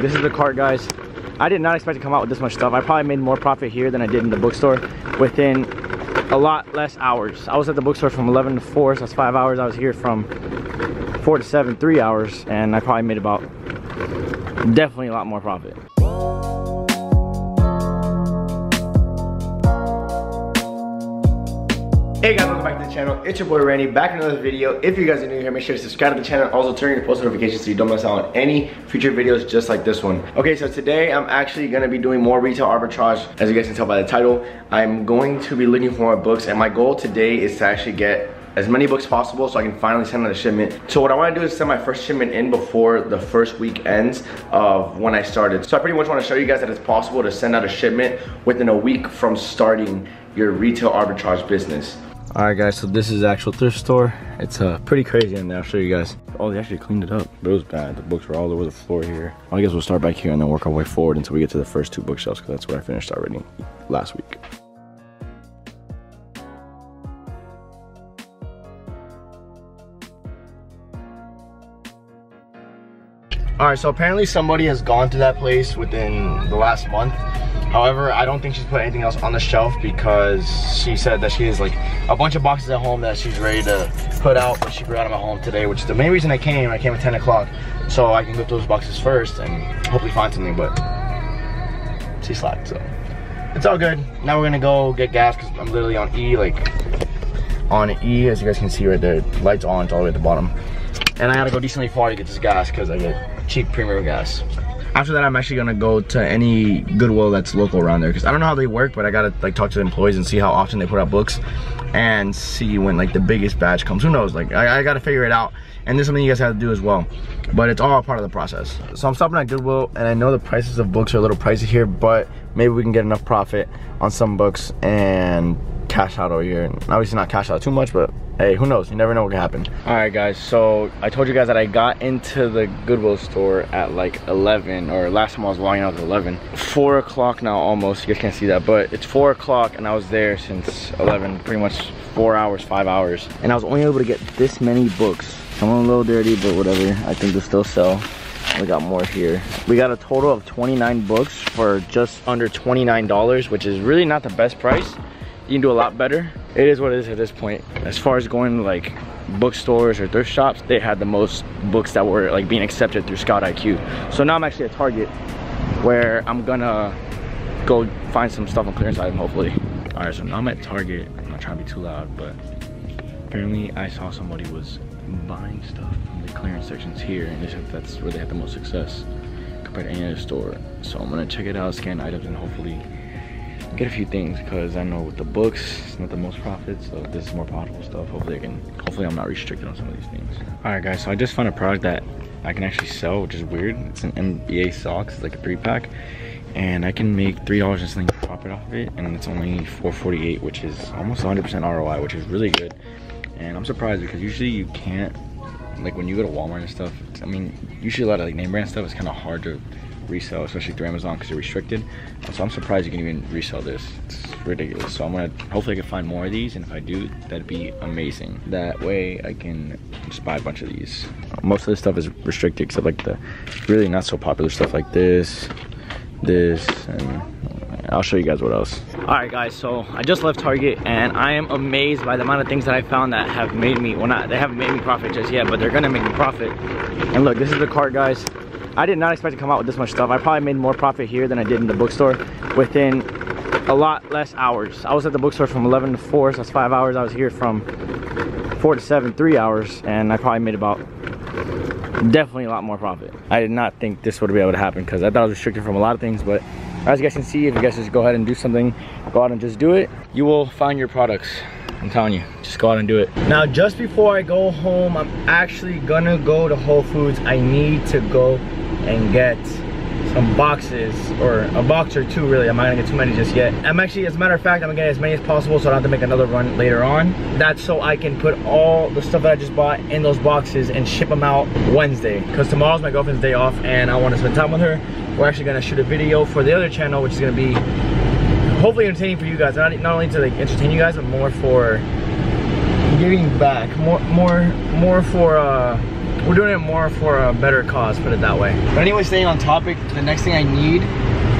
This is the cart, guys. I did not expect to come out with this much stuff. I probably made more profit here than I did in the bookstore within a lot less hours. I was at the bookstore from 11 to 4, so that's five hours. I was here from 4 to 7, three hours, and I probably made about definitely a lot more profit. Hey guys, welcome back to the channel. It's your boy Randy, back in another video. If you guys are new here, make sure to subscribe to the channel. Also turn on your post notifications so you don't miss out on any future videos just like this one. Okay, so today I'm actually gonna be doing more retail arbitrage. As you guys can tell by the title, I'm going to be looking for more books and my goal today is to actually get as many books possible so I can finally send out a shipment. So what I wanna do is send my first shipment in before the first week ends of when I started. So I pretty much wanna show you guys that it's possible to send out a shipment within a week from starting your retail arbitrage business. All right guys, so this is actual thrift store. It's uh, pretty crazy in there, I'll show you guys. Oh, they actually cleaned it up, but it was bad. The books were all over the floor here. Well, I guess we'll start back here and then work our way forward until we get to the first two bookshelves because that's where I finished already last week. All right, so apparently somebody has gone to that place within the last month However, I don't think she's put anything else on the shelf because she said that she has like a bunch of boxes at home that she's ready to put out, but she forgot them at home today, which is the main reason I came. I came at 10 o'clock so I can go through those boxes first and hopefully find something, but she slacked, so. It's all good. Now we're gonna go get gas because I'm literally on E, like on E, as you guys can see right there. Lights on, it's all the way at the bottom. And I gotta go decently far to get this gas because I get cheap premium gas after that i'm actually gonna go to any goodwill that's local around there because i don't know how they work but i gotta like talk to the employees and see how often they put out books and see when like the biggest batch comes. Who knows? Like i, I gotta figure it out and this is something you guys have to do as well. But it's all part of the process. So i'm stopping at goodwill and i know the prices of books are a little pricey here but maybe we can get enough profit on some books and cash out over here and obviously not cash out too much but hey, who knows? You never know what can happen. All right, guys, so I told you guys that I got into the Goodwill store at like 11, or last time I was logging out was 11. Four o'clock now almost, you guys can't see that, but it's four o'clock and I was there since 11, pretty much four hours, five hours. And I was only able to get this many books. Them a little dirty, but whatever. I think they still sell. We got more here. We got a total of 29 books for just under $29, which is really not the best price. You can do a lot better it is what it is at this point. As far as going to like bookstores or thrift shops, they had the most books that were like being accepted through Scout IQ. So now I'm actually at Target where I'm gonna go find some stuff on clearance item hopefully. All right, so now I'm at Target. I'm not trying to be too loud, but apparently I saw somebody was buying stuff from the clearance sections here and they said that's where they had the most success compared to any other store. So I'm gonna check it out, scan items and hopefully get a few things because I know with the books it's not the most profit so this is more profitable stuff. Hopefully I can hopefully I'm not restricted on some of these things. All right guys so I just found a product that I can actually sell which is weird. It's an NBA socks it's like a three pack and I can make three dollars and something profit off of it and it's only 448 which is almost 100% ROI which is really good. And I'm surprised because usually you can't like when you go to Walmart and stuff I mean usually a lot of like name brand stuff is kind of hard to resell, especially through Amazon because they're restricted. So I'm surprised you can even resell this. It's ridiculous. So I'm gonna, hopefully I can find more of these. And if I do, that'd be amazing. That way I can just buy a bunch of these. Most of this stuff is restricted except like the really not so popular stuff like this, this, and I'll show you guys what else. All right guys, so I just left Target and I am amazed by the amount of things that I found that have made me, well not, they haven't made me profit just yet, but they're gonna make me profit. And look, this is the cart guys. I did not expect to come out with this much stuff. I probably made more profit here than I did in the bookstore within a lot less hours. I was at the bookstore from 11 to 4, so that's five hours. I was here from 4 to 7, three hours, and I probably made about definitely a lot more profit. I did not think this would be able to happen because I thought I was restricted from a lot of things, but as you guys can see, if you guys just go ahead and do something, go out and just do it, you will find your products. I'm telling you, just go out and do it. Now, just before I go home, I'm actually gonna go to Whole Foods. I need to go and get some boxes or a box or two really. I'm not gonna get too many just yet. I'm actually as a matter of fact i'm gonna get as many as possible so i don't have to make another run later on. That's so i can put all the stuff that i just bought in those boxes and ship them out wednesday. Because tomorrow's my girlfriend's day off and i want to spend time with her. We're actually gonna shoot a video for the other channel which is gonna be hopefully entertaining for you guys. Not, not only to like entertain you guys but more for giving back. More more more for uh we're doing it more for a better cause, put it that way. But anyway, staying on topic, the next thing I need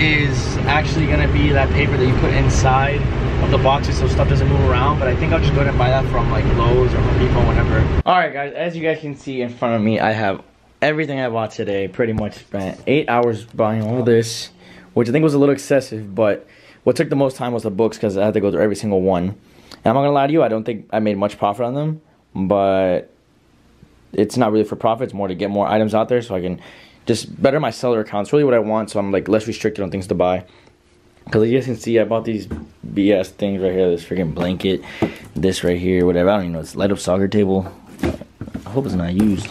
is actually gonna be that paper that you put inside of the boxes so stuff doesn't move around. But I think I'll just go ahead and buy that from like Lowe's or Home Depot, whatever. All right, guys, as you guys can see in front of me, I have everything I bought today. Pretty much spent eight hours buying all this, which I think was a little excessive, but what took the most time was the books because I had to go through every single one. And I'm not gonna lie to you, I don't think I made much profit on them, but it's not really for profit. It's more to get more items out there so I can just better my seller account. It's really what I want, so I'm like less restricted on things to buy. Because as you guys can see, I bought these BS things right here. This freaking blanket, this right here, whatever. I don't even know. It's light up soccer table. I hope it's not used.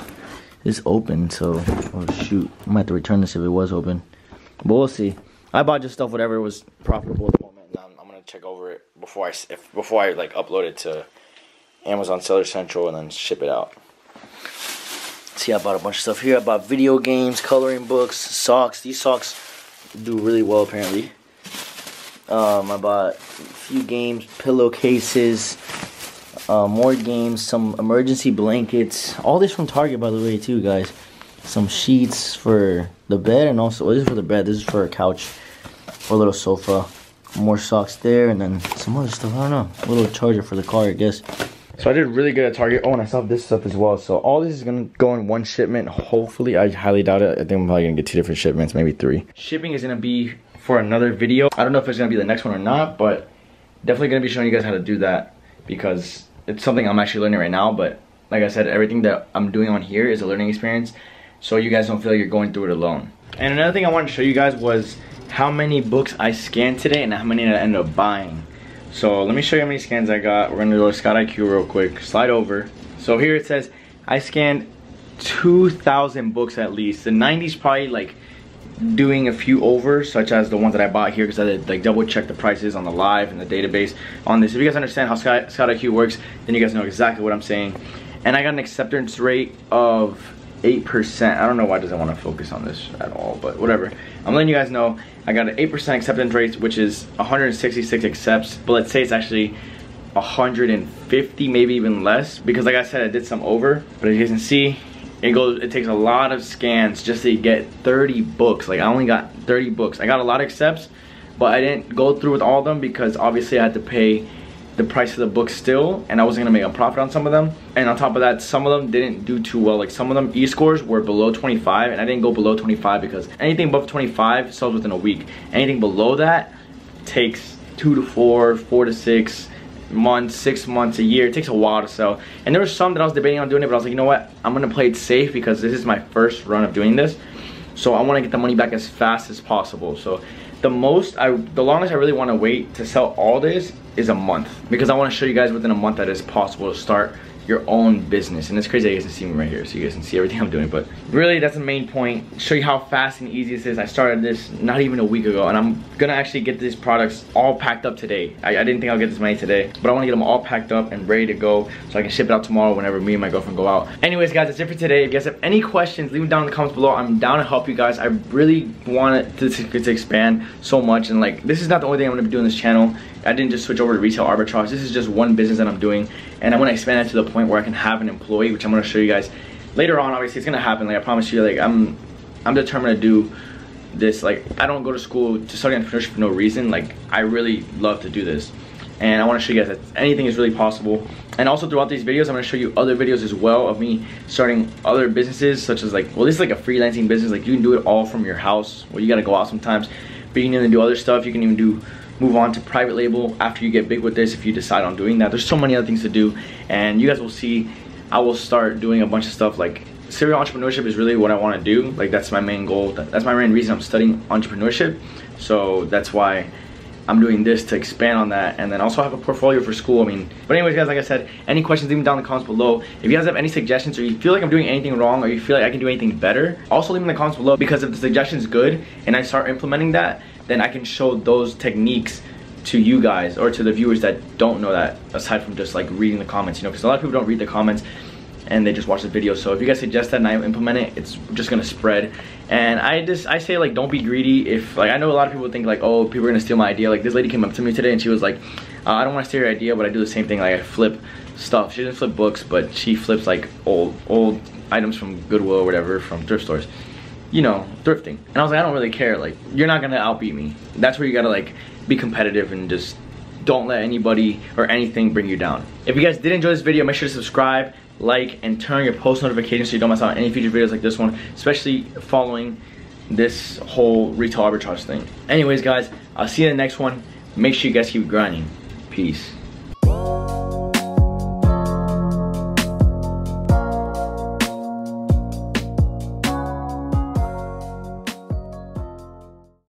It's open, so oh shoot, I might have to return this if it was open. But we'll see. I bought just stuff whatever was profitable at the moment. I'm, I'm gonna check over it before I if before I like upload it to Amazon Seller Central and then ship it out. See, I bought a bunch of stuff here. I bought video games, coloring books, socks. These socks do really well apparently. Um, I bought a few games, pillowcases, uh, more games, some emergency blankets. All this from Target, by the way, too, guys. Some sheets for the bed, and also well, this is for the bed. This is for a couch or a little sofa. More socks there, and then some other stuff. I don't know. A little charger for the car, I guess. So I did really good at Target. Oh, and I saw this stuff as well. So all this is gonna go in one shipment. Hopefully, I highly doubt it. I think I'm probably gonna get two different shipments, maybe three. Shipping is gonna be for another video. I don't know if it's gonna be the next one or not, but definitely gonna be showing you guys how to do that because it's something I'm actually learning right now. But like I said, everything that I'm doing on here is a learning experience, so you guys don't feel like you're going through it alone. And another thing I wanted to show you guys was how many books I scanned today and how many I ended up buying. So let me show you how many scans I got. We're gonna go to Scout IQ real quick. Slide over. So here it says I scanned 2,000 books at least. The 90s probably like doing a few over, such as the ones that I bought here because I did like double check the prices on the live and the database on this. If you guys understand how Scott, Scout IQ works, then you guys know exactly what I'm saying. And I got an acceptance rate of 8%. I don't know why it doesn't want to focus on this at all, but whatever. I'm letting you guys know I got an 8% acceptance rate, which is 166 accepts, but let's say it's actually 150, maybe even less, because like I said, I did some over, but as you guys can see, it goes it takes a lot of scans just to get 30 books like i only got 30 books i got a lot of accepts but i didn't go through with all of them because obviously i had to pay the price of the book still and i wasn't gonna make a profit on some of them and on top of that some of them didn't do too well like some of them e-scores were below 25 and i didn't go below 25 because anything above 25 sells within a week anything below that takes two to four four to six months, six months, a year. It takes a while to sell. And there were some that I was debating on doing it, but I was like, you know what? I'm gonna play it safe because this is my first run of doing this. So I wanna get the money back as fast as possible. So the most, I, the longest I really wanna wait to sell all this is a month. Because I wanna show you guys within a month that it's possible to start your own business. And it's crazy you guys can see me right here so you guys can see everything I'm doing. But really that's the main point. Show you how fast and easy this is. I started this not even a week ago and I'm gonna actually get these products all packed up today. I, I didn't think I'll get this many today, but I wanna get them all packed up and ready to go so I can ship it out tomorrow whenever me and my girlfriend go out. Anyways guys, that's it for today. If you guys have any questions, leave them down in the comments below. I'm down to help you guys. I really want to, to, to expand so much and like this is not the only thing I'm gonna be doing this channel. I didn't just switch over to retail arbitrage. This is just one business that I'm doing and I want to expand that to the point where I can have an employee, which I'm going to show you guys later on. Obviously, it's going to happen. Like I promise you, like I'm, I'm determined to do this. Like I don't go to school to study entrepreneurship for no reason. Like I really love to do this, and I want to show you guys that anything is really possible. And also throughout these videos, I'm going to show you other videos as well of me starting other businesses, such as like, well, this is like a freelancing business. Like you can do it all from your house. Well, you got to go out sometimes, but you can even do other stuff. You can even do move on to private label after you get big with this if you decide on doing that there's so many other things to do and you guys will see i will start doing a bunch of stuff like serial entrepreneurship is really what i want to do like that's my main goal that's my main reason i'm studying entrepreneurship so that's why I'm doing this to expand on that and then also have a portfolio for school. I mean, but anyways guys, like I said, any questions leave them down in the comments below. If you guys have any suggestions or you feel like I'm doing anything wrong or you feel like I can do anything better, also leave them in the comments below because if the suggestion is good and I start implementing that, then I can show those techniques to you guys or to the viewers that don't know that aside from just like reading the comments, you know, because a lot of people don't read the comments and they just watch the video. So if you guys suggest that and I implement it, it's just gonna spread. And I just, I say like, don't be greedy. If like, I know a lot of people think like, oh, people are gonna steal my idea. Like this lady came up to me today and she was like, uh, I don't wanna steal your idea, but I do the same thing. Like I flip stuff. She didn't flip books, but she flips like old, old items from Goodwill or whatever from thrift stores. You know, thrifting. And I was like, I don't really care. Like, you're not gonna outbeat me. That's where you gotta like be competitive and just don't let anybody or anything bring you down. If you guys did enjoy this video, make sure to subscribe, like, and turn your post notifications so you don't miss out on any future videos like this one, especially following this whole retail arbitrage thing. Anyways, guys, I'll see you in the next one. Make sure you guys keep grinding. Peace.